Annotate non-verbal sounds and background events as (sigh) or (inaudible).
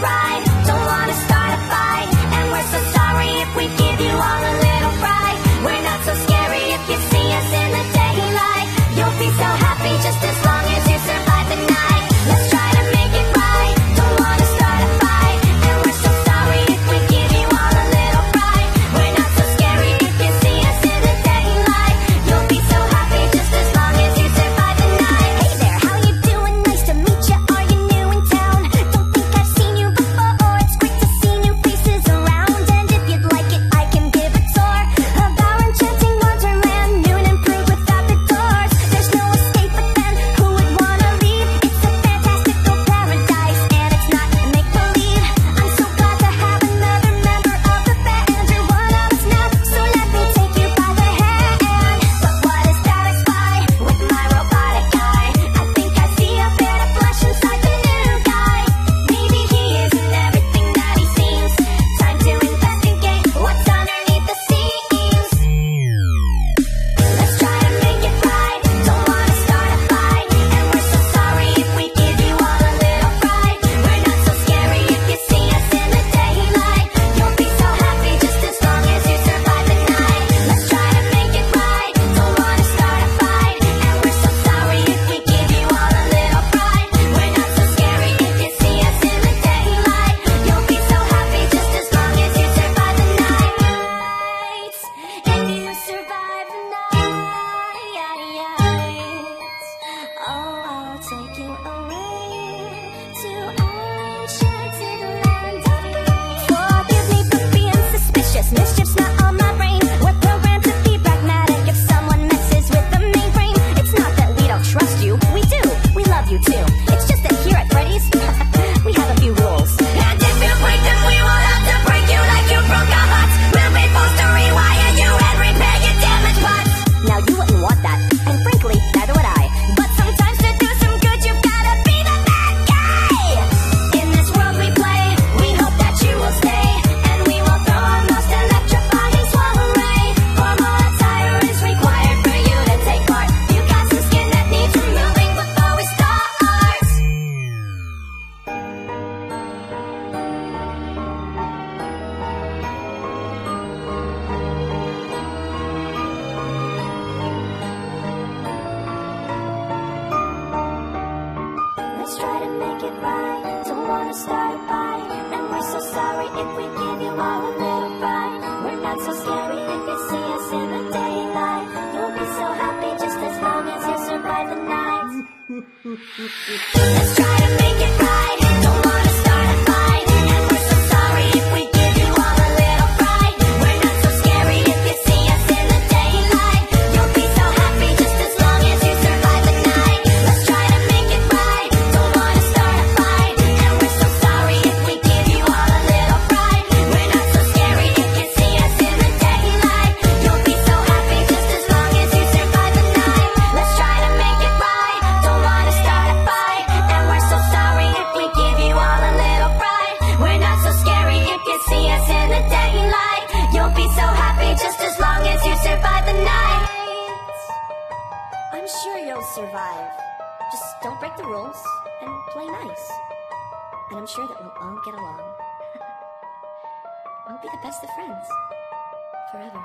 right. We're not so scary, you can see us in the daylight. You'll be so happy just as long as you survive the night. (laughs) Let's try to make it right. I'm sure you'll survive. Just don't break the rules and play nice. And I'm sure that we'll all get along. (laughs) we'll be the best of friends. Forever.